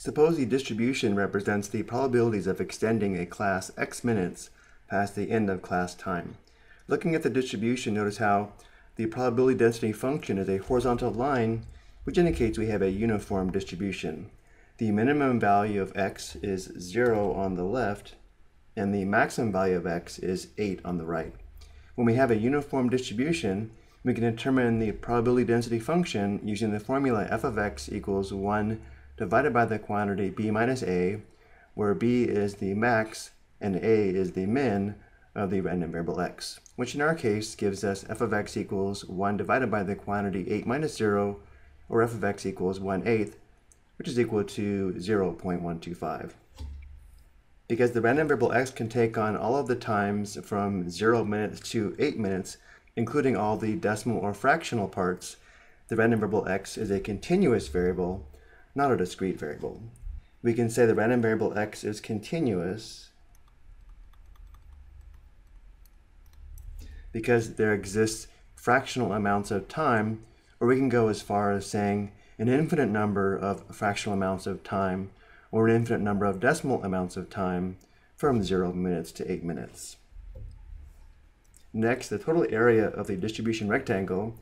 Suppose the distribution represents the probabilities of extending a class x minutes past the end of class time. Looking at the distribution, notice how the probability density function is a horizontal line, which indicates we have a uniform distribution. The minimum value of x is 0 on the left, and the maximum value of x is 8 on the right. When we have a uniform distribution, we can determine the probability density function using the formula f of x equals 1 divided by the quantity b minus a, where b is the max and a is the min of the random variable x, which in our case gives us f of x equals 1 divided by the quantity 8 minus 0, or f of x equals 1 eighth, which is equal to 0.125. Because the random variable x can take on all of the times from 0 minutes to 8 minutes, including all the decimal or fractional parts, the random variable x is a continuous variable not a discrete variable. We can say the random variable x is continuous because there exists fractional amounts of time, or we can go as far as saying an infinite number of fractional amounts of time or an infinite number of decimal amounts of time from 0 minutes to 8 minutes. Next, the total area of the distribution rectangle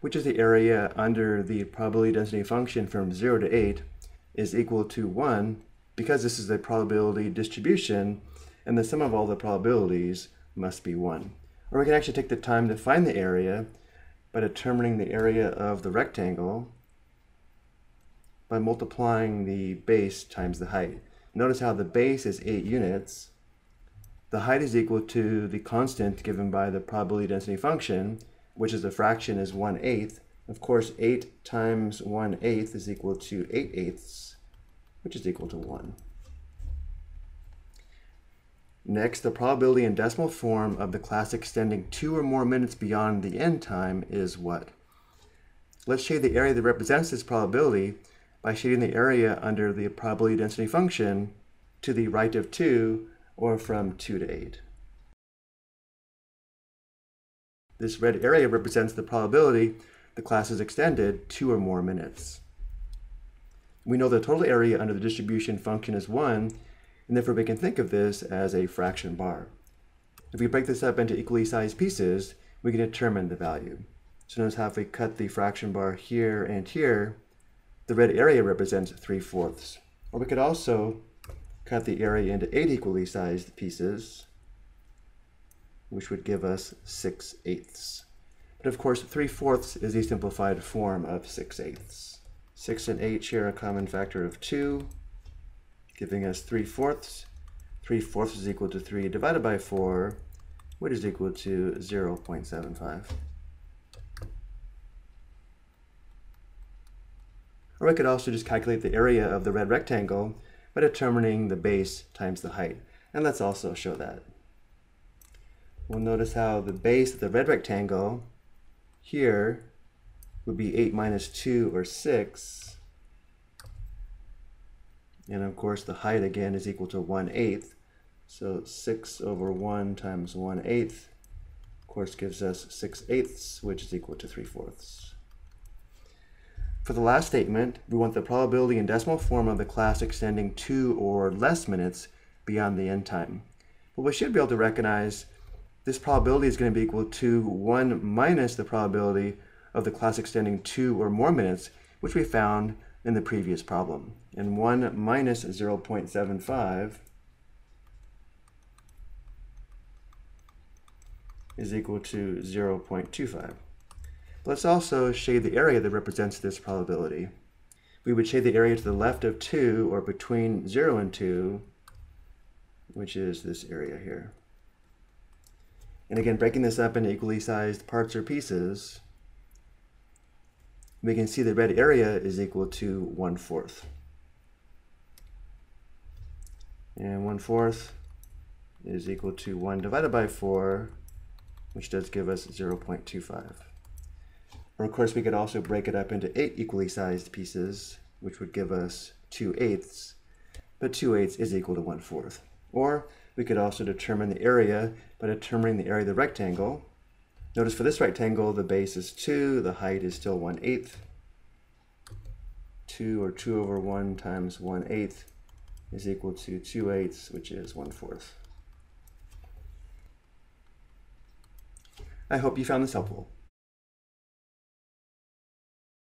which is the area under the probability density function from 0 to 8, is equal to 1 because this is a probability distribution and the sum of all the probabilities must be 1. Or we can actually take the time to find the area by determining the area of the rectangle by multiplying the base times the height. Notice how the base is 8 units. The height is equal to the constant given by the probability density function, which is a fraction, is 1 eighth. Of course, 8 times 1 eighth is equal to 8 eighths, which is equal to 1. Next, the probability in decimal form of the class extending two or more minutes beyond the end time is what? Let's shade the area that represents this probability by shading the area under the probability density function to the right of 2 or from 2 to 8. This red area represents the probability the class is extended two or more minutes. We know the total area under the distribution function is 1, and therefore we can think of this as a fraction bar. If we break this up into equally sized pieces, we can determine the value. So notice how if we cut the fraction bar here and here, the red area represents 3 fourths. Or we could also cut the area into 8 equally sized pieces, which would give us 6 eighths. But of course, 3 fourths is a simplified form of 6 eighths. 6 and 8 share a common factor of 2, giving us 3 fourths. 3 fourths is equal to 3 divided by 4, which is equal to 0.75. Or we could also just calculate the area of the red rectangle by determining the base times the height. And let's also show that we'll notice how the base of the red rectangle here would be 8 minus 2 or 6. And of course the height again is equal to 1 eighth. So 6 over 1 times 1 eighth of course gives us 6 eighths which is equal to 3 fourths. For the last statement, we want the probability in decimal form of the class extending 2 or less minutes beyond the end time. But we should be able to recognize this probability is going to be equal to 1 minus the probability of the class extending 2 or more minutes, which we found in the previous problem. And 1 minus 0.75 is equal to 0.25. Let's also shade the area that represents this probability. We would shade the area to the left of 2, or between 0 and 2, which is this area here. And again, breaking this up into equally sized parts or pieces, we can see the red area is equal to 1 fourth. And 1 fourth is equal to 1 divided by 4, which does give us 0.25. Or of course, we could also break it up into 8 equally sized pieces, which would give us 2 eighths, but 2 eighths is equal to 1 fourth. Or we could also determine the area by determining the area of the rectangle. Notice for this rectangle, the base is 2, the height is still 1 8th. 2 or 2 over 1 times 1 8th is equal to 2 eighths, which is 1 fourth. I hope you found this helpful.